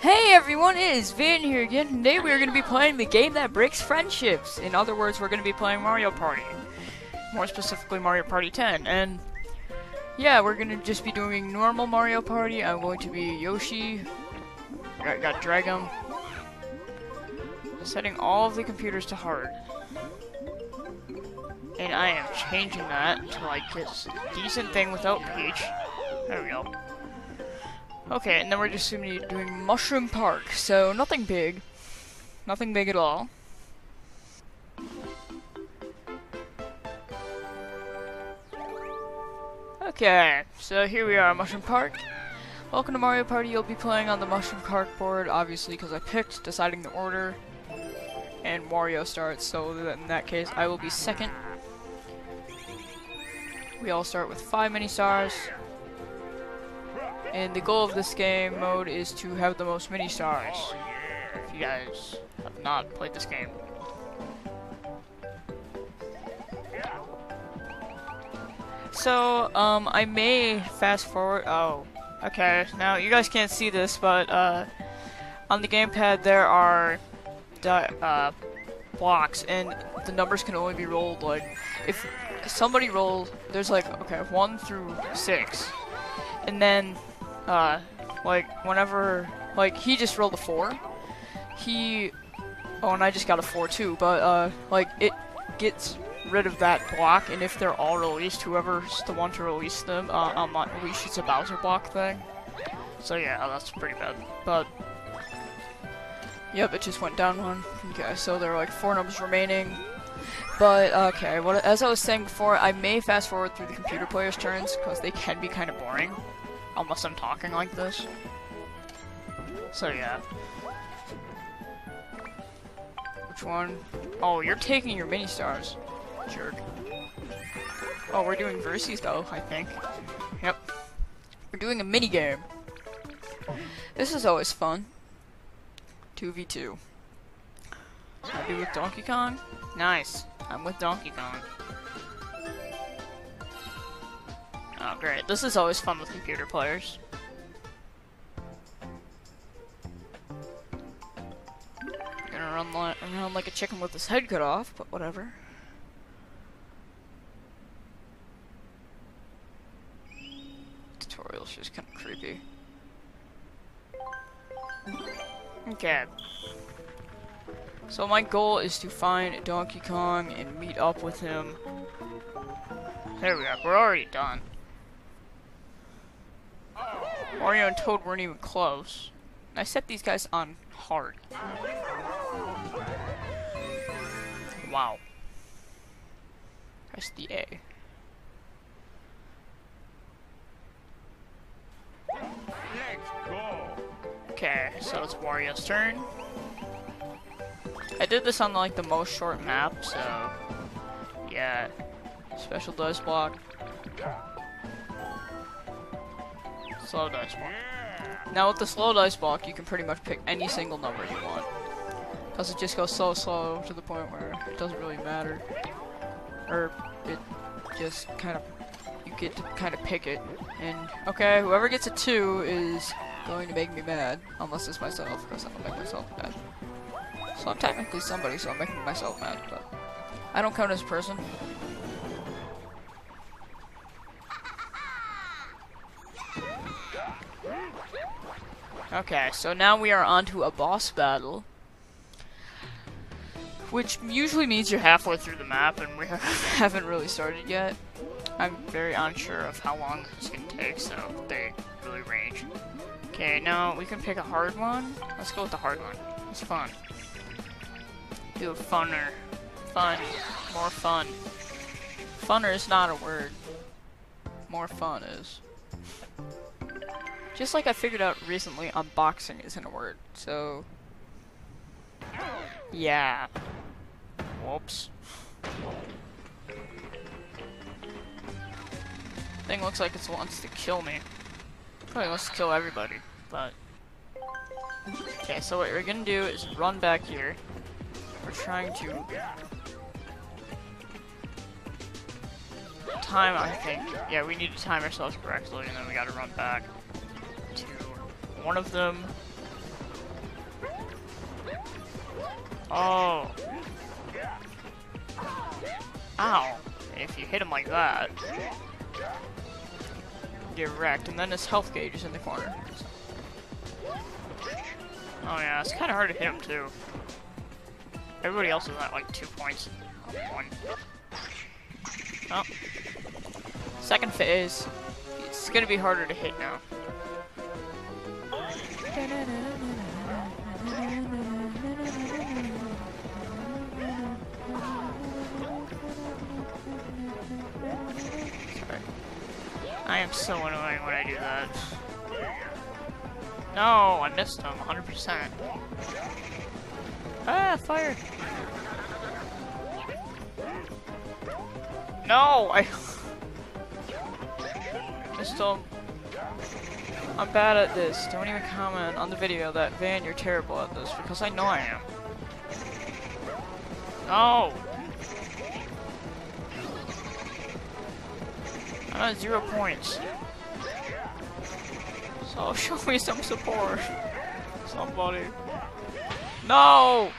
Hey everyone, it is Van here again. Today we are going to be playing the game that breaks friendships. In other words, we're going to be playing Mario Party. More specifically, Mario Party 10. And yeah, we're going to just be doing normal Mario Party. I'm going to be Yoshi. Got, got Dragum. Setting all of the computers to hard. And I am changing that to like this decent thing without Peach. There we go. Okay, and then we're just gonna be doing Mushroom Park, so nothing big. Nothing big at all. Okay, so here we are, Mushroom Park. Welcome to Mario Party, you'll be playing on the Mushroom Park board, obviously because I picked, deciding the order, and Wario starts, so in that case I will be second. We all start with five mini stars. And the goal of this game mode is to have the most mini stars. If you guys have not played this game. So, um, I may fast forward. Oh, okay. Now, you guys can't see this, but, uh, on the gamepad there are, uh, blocks, and the numbers can only be rolled, like, if somebody rolls, there's like, okay, 1 through 6. And then uh, like, whenever, like, he just rolled a 4. He, oh, and I just got a 4 too, but, uh, like, it gets rid of that block, and if they're all released, whoever's the one to release them, uh, unleashes a Bowser block thing. So yeah, that's pretty bad. But, yep, it just went down one. Okay, so there are like four numbers remaining. But, okay, what, as I was saying before, I may fast forward through the computer player's turns, because they can be kind of boring unless I'm talking like this. So yeah. Which one? Oh, you're taking your mini stars. Jerk. Oh, we're doing Versus though, I think. Yep. We're doing a mini game. This is always fun. 2v2. Happy with Donkey Kong? Nice. I'm with Donkey Kong. Oh, great. This is always fun with computer players. Gonna run like, around like a chicken with his head cut off, but whatever. Tutorial's just kind of creepy. Okay. So my goal is to find Donkey Kong and meet up with him. There we are. We're already done. Mario and Toad weren't even close. I set these guys on hard. Wow. Press the A. Okay, so it's Wario's turn. I did this on like the most short map, so yeah. Special dice block. Slow dice block. Now with the slow dice block, you can pretty much pick any single number you want. Because it just goes so slow to the point where it doesn't really matter. Or it just kind of, you get to kind of pick it. And, okay, whoever gets a 2 is going to make me mad. Unless it's myself, because I'll make myself mad. So I'm technically somebody, so I'm making myself mad, but I don't count as a person. Okay, so now we are on to a boss battle. Which usually means you're halfway through the map and we haven't really started yet. I'm very unsure of how long this can take, so they really range. Okay, now we can pick a hard one. Let's go with the hard one. It's fun. Do a funner. Fun. More fun. Funner is not a word. More fun is. Just like I figured out recently, unboxing isn't a word, so... Yeah. Whoops. Thing looks like it wants to kill me. Probably wants to kill everybody, but... Okay, so what we're gonna do is run back here. We're trying to... Time, I think. Yeah, we need to time ourselves correctly, and then we gotta run back one of them. Oh. Ow. If you hit him like that, get wrecked. And then his health gauge is in the corner. Oh yeah, it's kind of hard to hit him too. Everybody else is at like two points. One. Oh. Second phase. It's gonna be harder to hit now. I am so annoying when I do that. No, I missed him 100%. Ah, fire! No, I missed him. I'm bad at this. Don't even comment on the video that Van, you're terrible at this because I know I am. No. I'm at zero points. So show me some support. Somebody. No!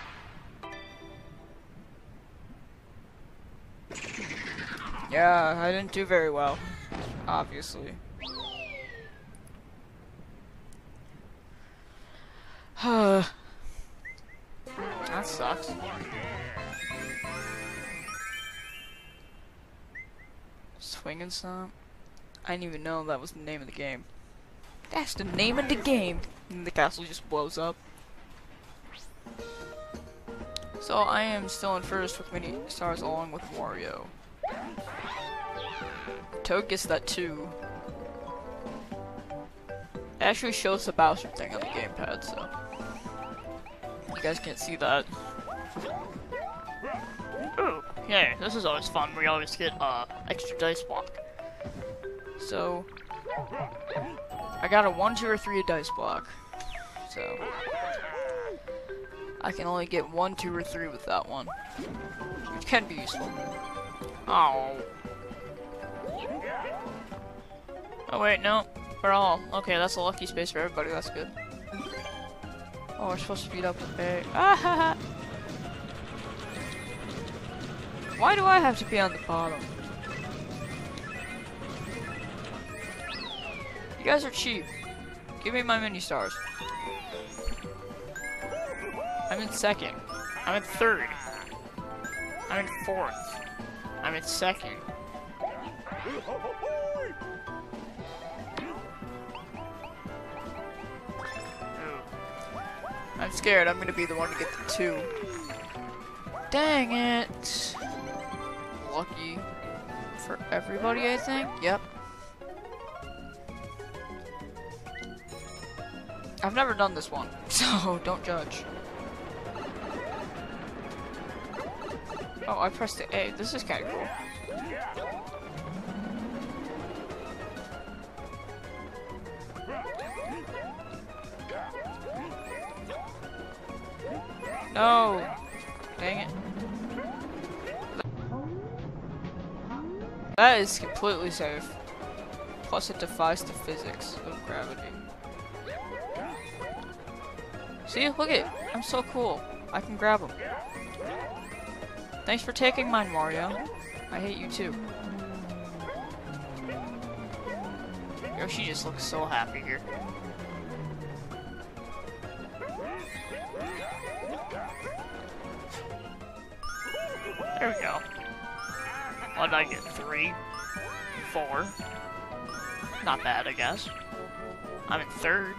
Yeah, I didn't do very well. Obviously. that sucks. Swing and stomp? I didn't even know that was the name of the game. That's the name of the game! And the castle just blows up. So I am still in first with mini stars along with Wario. Toad gets that too. It actually shows the Bowser thing on the gamepad, so you guys can't see that. Ooh, yeah, this is always fun. We always get uh extra dice block. So I got a one, two, or three dice block. So I can only get one, two, or three with that one. Which can be useful. Oh. Oh wait, no. For all. Okay, that's a lucky space for everybody, that's good. Oh, we're supposed to beat up the bear. Ah! Why do I have to be on the bottom? You guys are cheap. Give me my mini stars. I'm in second. I'm in third. I'm in fourth. I'm in second. I'm scared I'm gonna be the one to get the two. Dang it! Lucky for everybody, I think. Yep. I've never done this one, so don't judge. Oh, I pressed the A. This is kind of cool. No! Dang it. That is completely safe. Plus it defies the physics of gravity. See? Look it! I'm so cool. I can grab them. Thanks for taking mine, Mario. I hate you too. Yoshi just looks so happy here. There we go. What did I get? Three? Four? Not bad, I guess. I'm in third.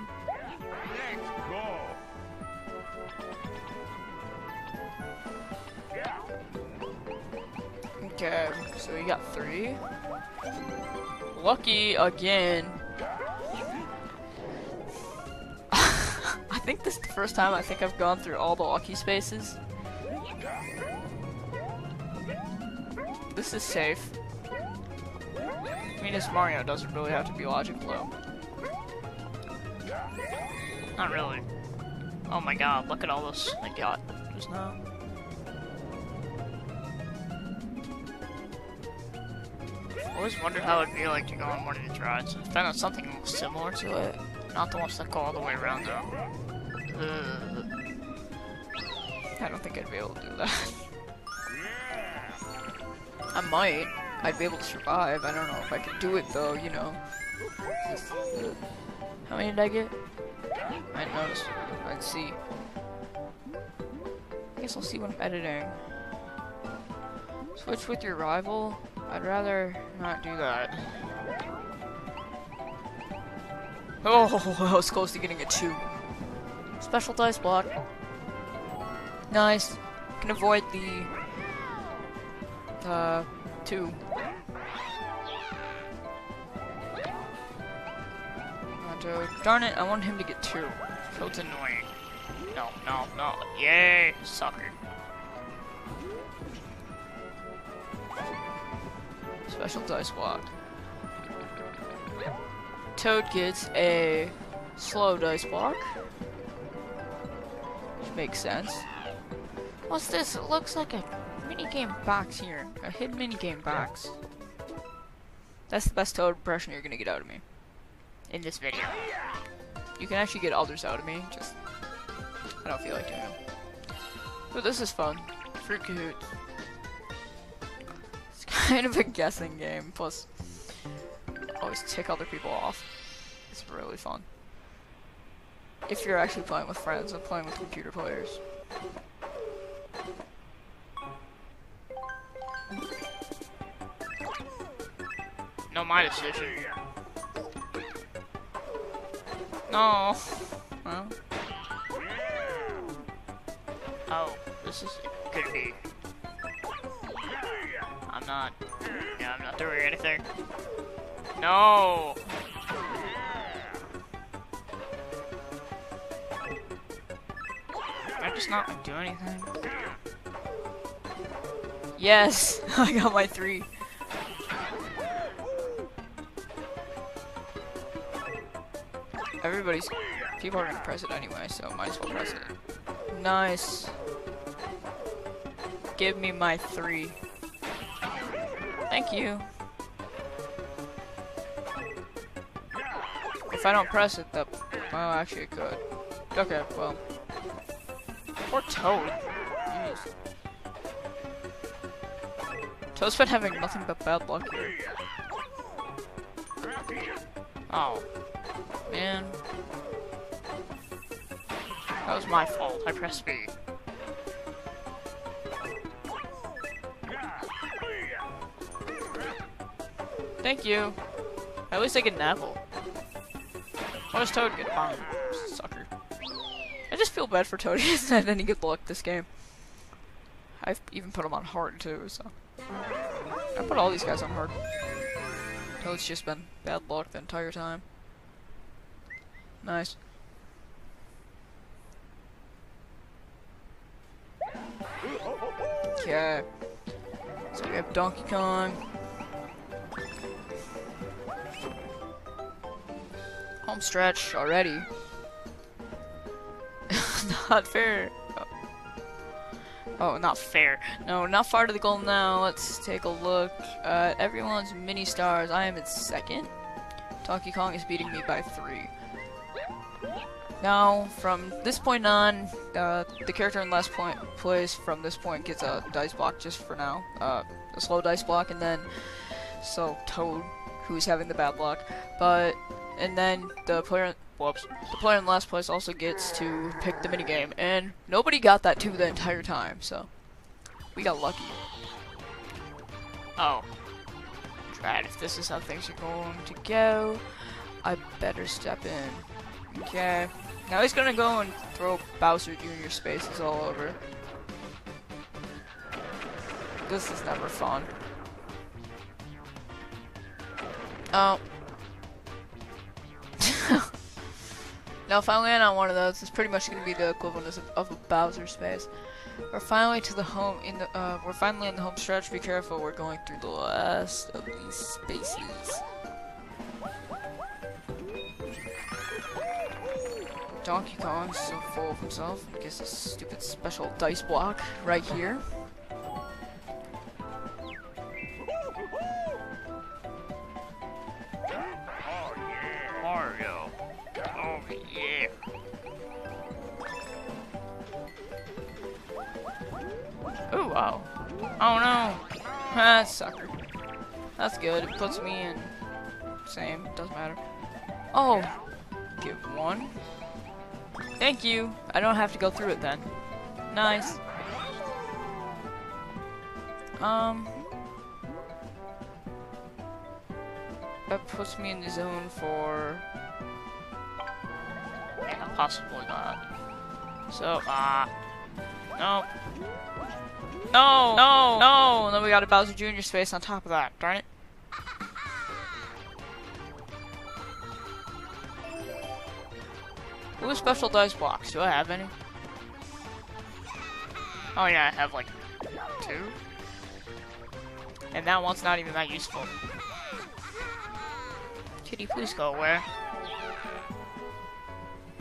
Okay, so we got three. Lucky again. I think this is the first time I think I've gone through all the lucky spaces. This is safe. I mean, this Mario doesn't really have to be logical, low. Not really. Oh my god, look at all this I got just now. always wondered how it'd be like to go on one of these rides. I found out something similar to it. Not the ones that go all the way around though. I don't think I'd be able to do that. I might. I'd be able to survive. I don't know if I could do it though, you know. How many did I get? I noticed. Can see. I guess I'll see when I'm editing. Switch with your rival? I'd rather not do that. Oh, I was close to getting a 2. Special dice block. Nice. Can avoid the... Uh, 2. Darn it, I want him to get 2. So it's annoying. No, no, no. Yay, sucker. Special dice block. Toad gets a slow dice block. Which makes sense. What's this? It looks like a minigame box here. A hidden minigame box. That's the best Toad impression you're gonna get out of me. In this video. You can actually get others out of me, just... I don't feel like doing them. But this is fun. Fruit Cahoots. It's kind of a guessing game, plus... Always tick other people off. It's really fun. If you're actually playing with friends and playing with computer players. No, my decision. No. Well. Oh, this is could be. I'm not. Yeah, I'm not doing anything. No. I just not do anything. Yes, I got my three. Everybody's people are gonna press it anyway, so might as well press it. Nice. Give me my three. Thank you. If I don't press it, that well, actually it could. Okay, well. Poor Toad. Jeez. Toad's been having nothing but bad luck here. Oh. Man. That was my fault. I pressed B. Thank you. At least I get an apple. What does Toad get? Bomb. Sucker. I just feel bad for Toad. He hasn't had any good luck this game. I've even put him on hard too, so. I put all these guys on hard. Toad's just been bad luck the entire time. Nice. Okay. So we have Donkey Kong. Home stretch already. not fair. Oh. oh, not fair. No, not far to the goal now. Let's take a look at everyone's mini stars. I am in second. Donkey Kong is beating me by three. Now, from this point on, uh, the character in last point place from this point gets a dice block just for now. Uh, a slow dice block, and then, so Toad, who's having the bad block, but, and then the player, whoops, the player in last place also gets to pick the minigame, and nobody got that too the entire time, so, we got lucky. Oh. Right, if this is how things are going to go, I better step in. Okay. Now he's gonna go and throw Bowser Jr. spaces all over. This is never fun. Oh. now if I land on one of those, it's pretty much gonna be the equivalent of, a Bowser space. We're finally to the home in the uh, we're finally in the home stretch. Be careful, we're going through the last of these spaces. Donkey Kong so full of himself. Guess a stupid special dice block right here. Oh yeah, Mario. Oh yeah. Ooh, wow. Oh no. Ah, sucker. That's good. It puts me in. Same. Doesn't matter. Oh. Give one. Thank you. I don't have to go through it then. Nice. Um. That puts me in the zone for. Possibly not. So, ah. Uh, no. No, no, no! And then we got a Bowser Jr. space on top of that. Darn it. Who special dice blocks? Do I have any? Oh yeah, I have like two. And that one's not even that useful. Kitty, please go away.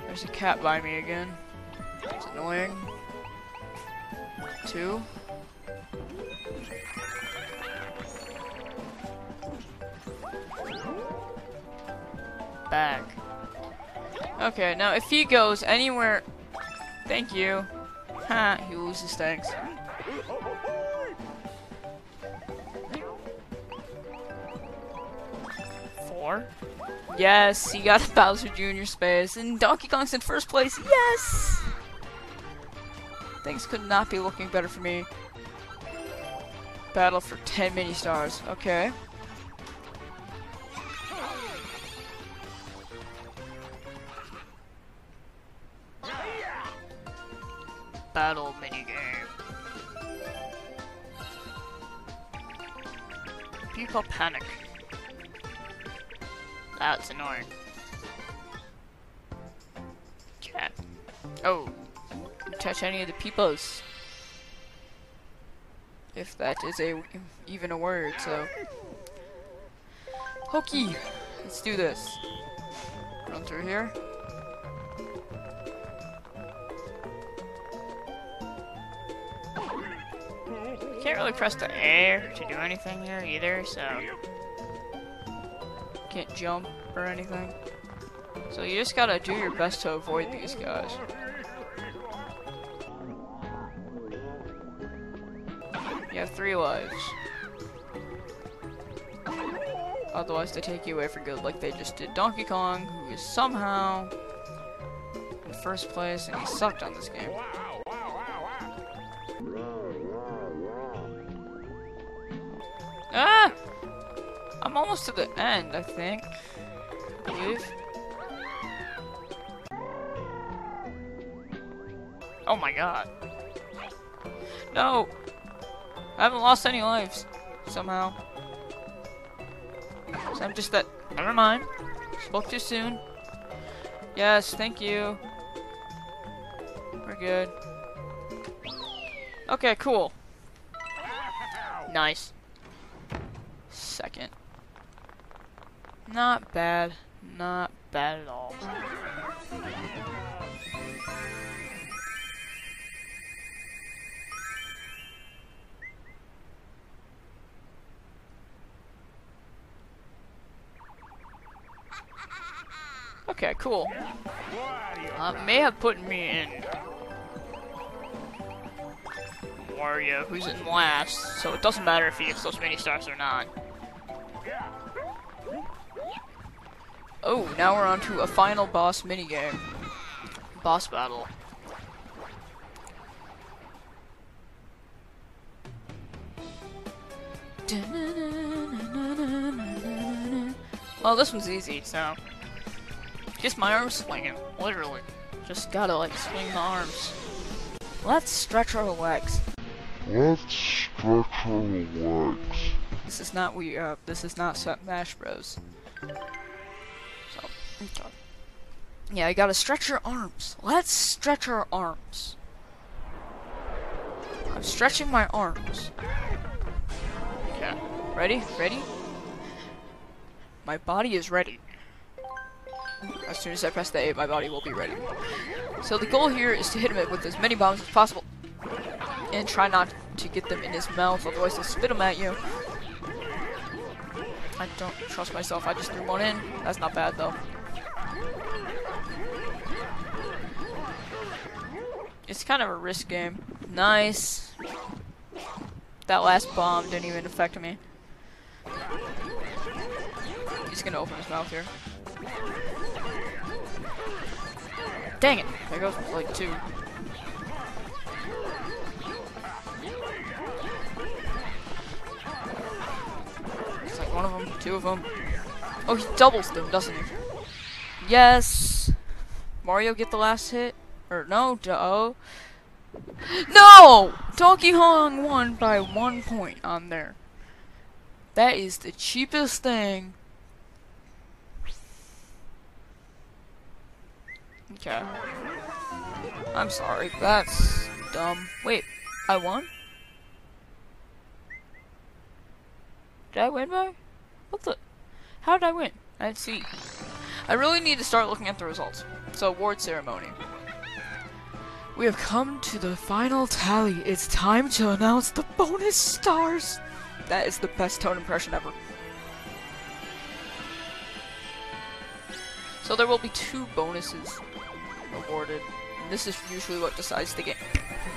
There's a cat by me again. It's annoying. Two. Back. Okay, now if he goes anywhere... Thank you. Ha, he loses thanks. Four? Yes, he got a Bowser Jr. space, and Donkey Kong's in first place. Yes! Things could not be looking better for me. Battle for 10 mini stars. Okay. Battle minigame. Peepa Panic. That's annoying. Cat. Oh. Touch any of the Peepas. If that is a even a word, so. Hokey! Let's do this. Run through here. Can't really press the air to do anything here either, so can't jump or anything. So you just gotta do your best to avoid these guys. You have three lives. Otherwise they take you away for good like they just did Donkey Kong, who is somehow in first place and he sucked on this game. I'm to the end, I think. I believe. Oh my god. No! I haven't lost any lives, somehow. So I'm just that. Never mind. Spoke too soon. Yes, thank you. We're good. Okay, cool. Nice. Second. Not bad. Not bad at all. Okay, cool. Uh, may have put me in Wario, who's in last, so it doesn't matter if he gets those mini stars or not. Oh, now we're on to a final boss minigame. Boss battle. Well, this one's easy, so... Just my arms swinging, literally. Just gotta, like, swing the arms. Let's stretch our legs. Let's stretch our legs. This is not we, uh, this is not Smash Bros. Yeah, you gotta stretch your arms. Let's stretch our arms. I'm stretching my arms. Okay. Ready? Ready? My body is ready. As soon as I press the A, my body will be ready. So the goal here is to hit him with as many bombs as possible. And try not to get them in his mouth, otherwise he'll spit them at you. I don't trust myself, I just threw one in. That's not bad though. It's kind of a risk game. Nice. That last bomb didn't even affect me. He's gonna open his mouth here. Dang it! There goes like two. It's like one of them, two of them. Oh, he doubles them, doesn't he? Yes. Mario get the last hit? Or no, oh. No! Donkey Kong won by one point on there. That is the cheapest thing. Okay. I'm sorry, that's dumb. Wait, I won? Did I win by? What the? How did I win? I see. I really need to start looking at the results. So, award ceremony. We have come to the final tally. It's time to announce the bonus stars. That is the best Toad impression ever. So there will be two bonuses awarded. And this is usually what decides the game.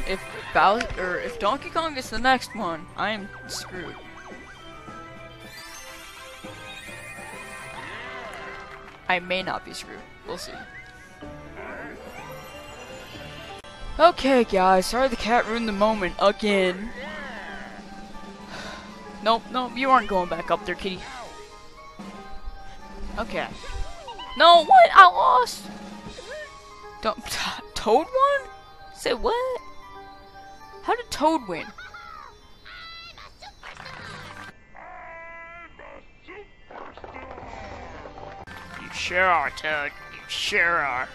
If Bowser or if Donkey Kong gets the next one, I am screwed. I may not be screwed. We'll see. Okay, guys. Sorry the cat ruined the moment again. Nope, nope, you aren't going back up there, kitty. Okay. No, what? I lost! Don't- Toad won? Say what? How did Toad win? You sure are, Toad. You sure are.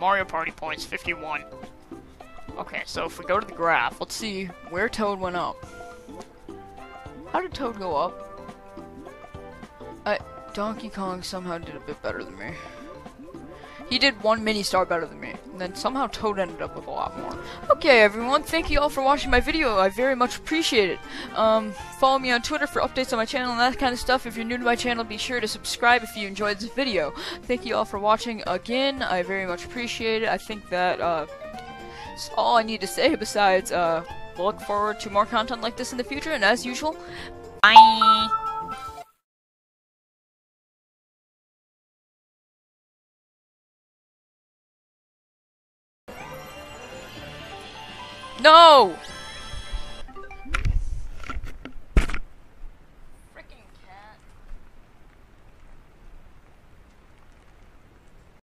Mario Party points, 51. Okay, so if we go to the graph, let's see where Toad went up. How did Toad go up? Uh, Donkey Kong somehow did a bit better than me. He did one mini star better than me, and then somehow Toad ended up with a lot more. Okay, everyone, thank you all for watching my video. I very much appreciate it. Um, follow me on Twitter for updates on my channel and that kind of stuff. If you're new to my channel, be sure to subscribe if you enjoyed this video. Thank you all for watching again. I very much appreciate it. I think that, uh, that's all I need to say besides, uh, look forward to more content like this in the future, and as usual, bye! No!